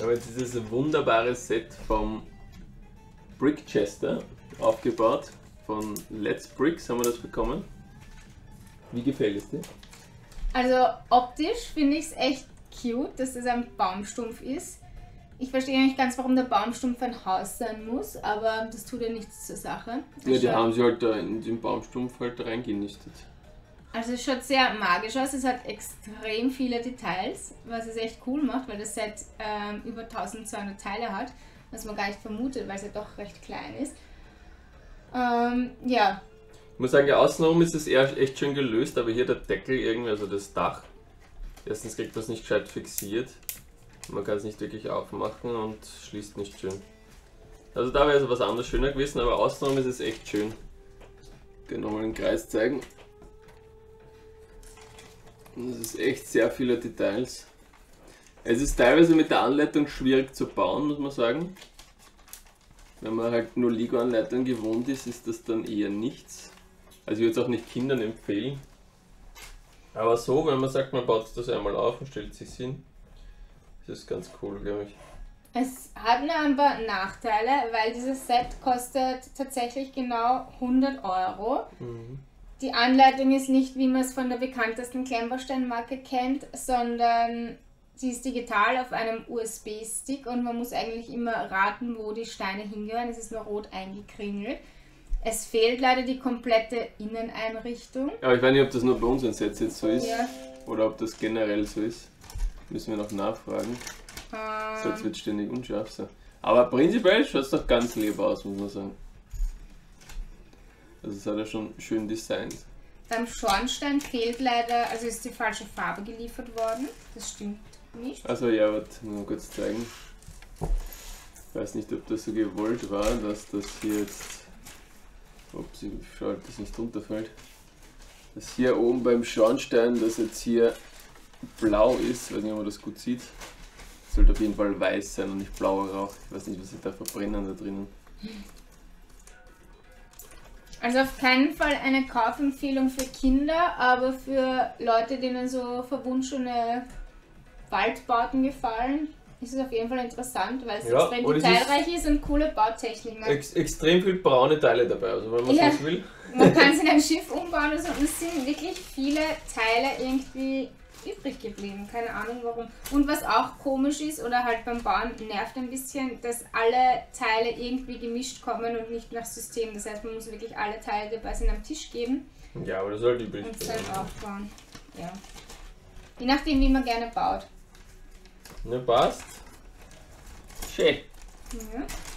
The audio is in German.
Ich habe jetzt dieses wunderbare Set vom Brickchester aufgebaut. Von Let's Bricks haben wir das bekommen. Wie gefällt es dir? Also optisch finde ich es echt cute, dass das ein Baumstumpf ist. Ich verstehe nicht ganz, warum der Baumstumpf ein Haus sein muss, aber das tut ja nichts zur Sache. Ja, die Schaut- haben sie halt da in den Baumstumpf halt reingenistet. Also es schaut sehr magisch aus, es hat extrem viele Details, was es echt cool macht, weil das Set ähm, über 1200 Teile hat, was man gar nicht vermutet, weil es ja doch recht klein ist. Ähm, ja, Ich muss sagen, ja, außenrum ist es eher echt schön gelöst, aber hier der Deckel irgendwie, also das Dach. Erstens kriegt das nicht gescheit fixiert. Man kann es nicht wirklich aufmachen und schließt nicht schön. Also da wäre also was anderes schöner gewesen, aber außenrum ist es echt schön. Ich kann nochmal den Kreis zeigen. Es ist echt sehr viele Details. Es ist teilweise mit der Anleitung schwierig zu bauen, muss man sagen. Wenn man halt nur Lego-Anleitung gewohnt ist, ist das dann eher nichts. Also ich würde es auch nicht Kindern empfehlen. Aber so, wenn man sagt, man baut das einmal auf und stellt sich hin, ist es ganz cool, glaube ich. es hat nur aber Nachteile, weil dieses Set kostet tatsächlich genau 100 Euro. Die Anleitung ist nicht, wie man es von der bekanntesten Klemmbaustein-Marke kennt, sondern sie ist digital auf einem USB-Stick und man muss eigentlich immer raten, wo die Steine hingehören. Es ist nur rot eingekringelt. Es fehlt leider die komplette Inneneinrichtung. Aber ich weiß nicht, ob das nur bei uns ein Set jetzt so ist Ja. oder ob das generell so ist. Müssen wir noch nachfragen. Ähm, wird ständig unscharf sein. Aber prinzipiell schaut es doch ganz lieb aus, muss man sagen. Also es hat ja schon schön designt. beim Schornstein fehlt leider, also ist die falsche Farbe geliefert worden. Das stimmt nicht. Also ja, warte, nur kurz zeigen. Ich weiß nicht, ob das so gewollt war, dass das hier jetzt. Ups, ich schaue, dass das nicht runterfällt. Dass hier oben beim Schornstein, das jetzt hier blau ist, weiß nicht, ob man das gut sieht. Sollte auf jeden Fall weiß sein und nicht blauer Rauch. Ich weiß nicht, was sie da verbrennen da drinnen. Also auf keinen Fall eine Kaufempfehlung für Kinder, aber für Leute, denen so verwunschene Waldbauten gefallen, ist es auf jeden Fall interessant, weil es Ja, extrem detailreich ist und coole Bautechniken. Ex extrem viel braune Teile dabei, also wenn man Ja. sowas will. Man kann es in ein Schiff umbauen und so, und es sind wirklich viele Teile irgendwie übrig geblieben. Keine Ahnung warum. Und was auch komisch ist oder halt beim Bauen nervt ein bisschen, dass alle Teile irgendwie gemischt kommen und nicht nach System. Das heißt, man muss wirklich alle Teile, die dabei sind, am Tisch geben Ja, aber das sollte übrig und dann aufbauen. Ja. Je nachdem, wie man gerne baut. Ne, passt. Schön. Ja.